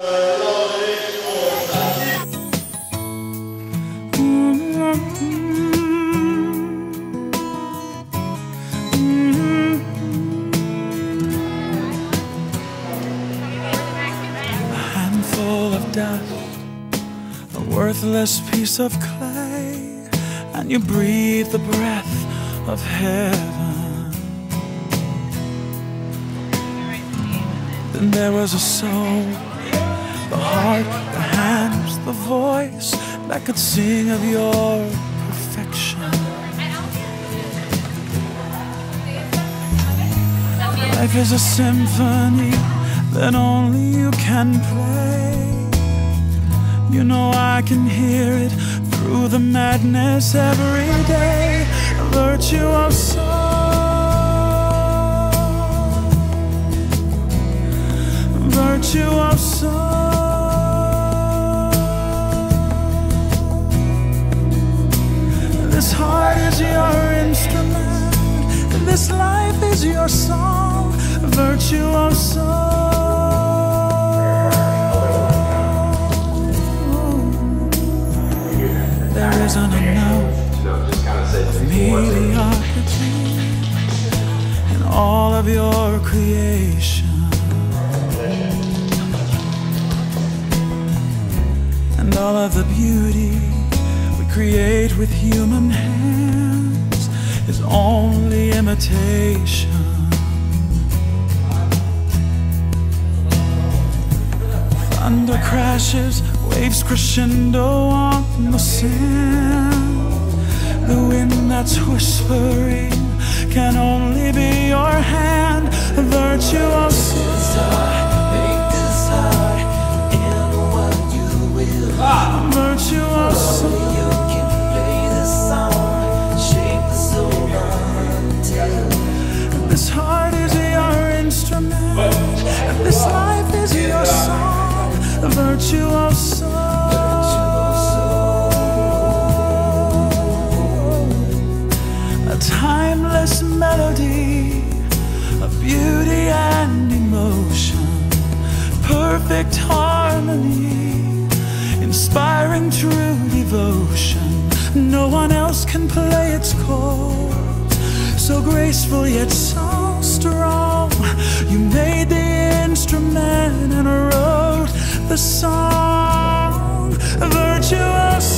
A handful of dust, a worthless piece of clay, and you breathe the breath of heaven. Then there was a soul, the heart, the hands, the voice that could sing of your perfection. Life is a symphony that only you can play. You know I can hear it through the madness every day. A virtue of song, virtue of song. This life is your song, virtue of song. There isn't a note of mediocrity in all of your creation. And all of the beauty we create with human hands is only imitation. Thunder crashes, waves crescendo on the sand. The wind that's whispering can only be your hand. A virtue of virtue of song. This heart is your instrument, and this life is your song. A virtue of song. A timeless melody of beauty and emotion, perfect harmony, inspiring true devotion. No one else can play its chords, so graceful yet so strong. You made the instrument and wrote the song, virtuous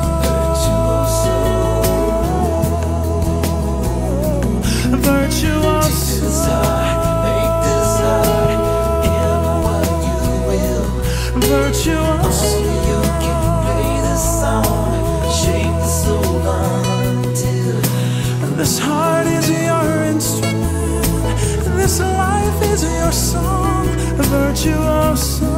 a virtuous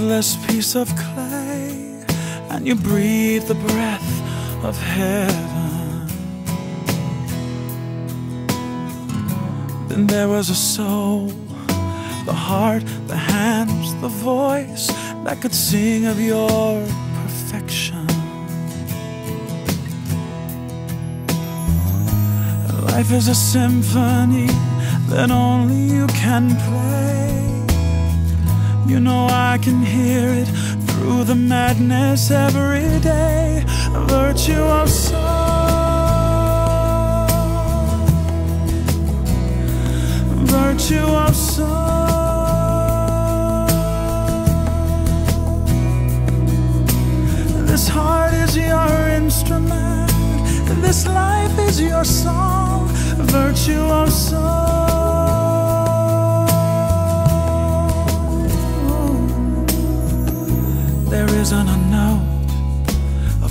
worthless piece of clay, and you breathe the breath of heaven. Then there was a soul, the heart, the hands, the voice that could sing of your perfection. Life is a symphony that only you can play. You know I can hear it through the madness every day. A virtue of song, virtue of song. This heart is your instrument. This life is your song, virtue of song.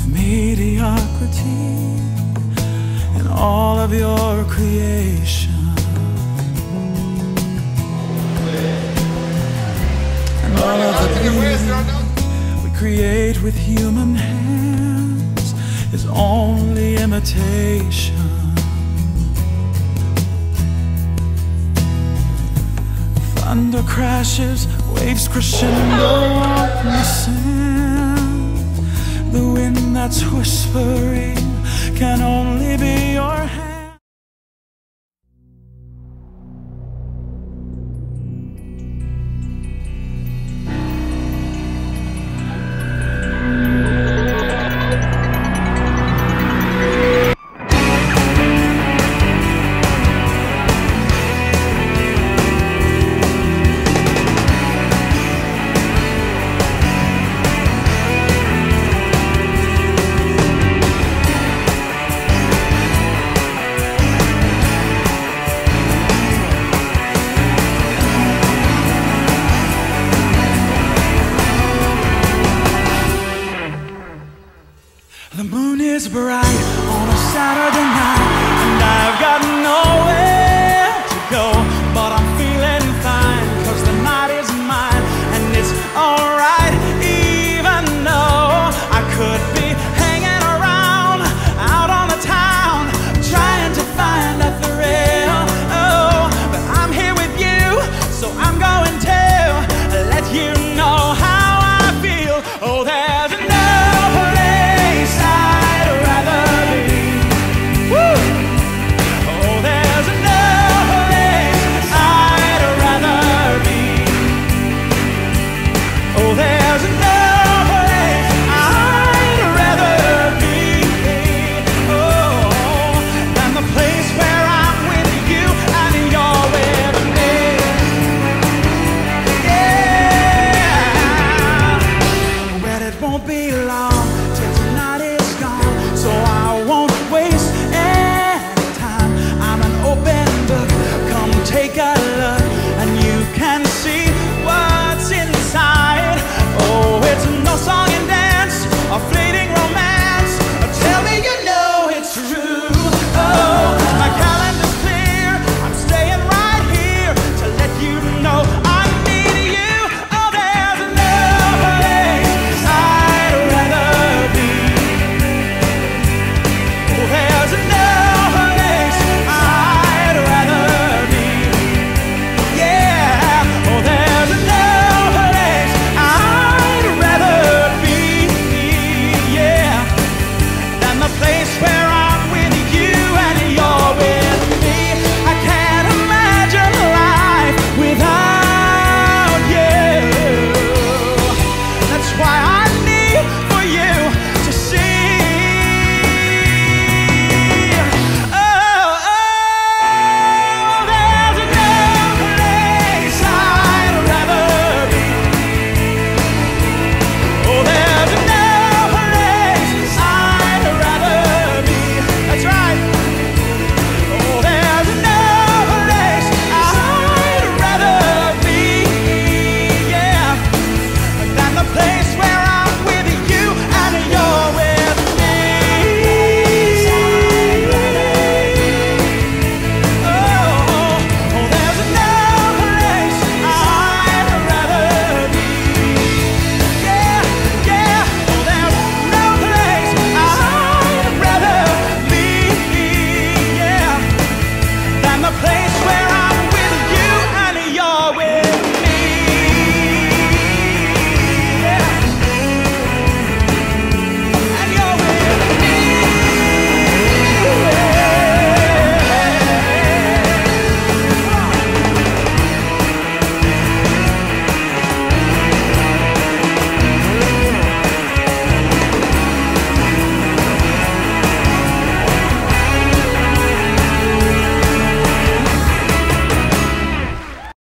Mediocrity in all of your creation. And all of the beauty we create with human hands is only imitation. Thunder crashes, waves crescendo. The wind that's whispering can only be your hand. is bright on a Saturday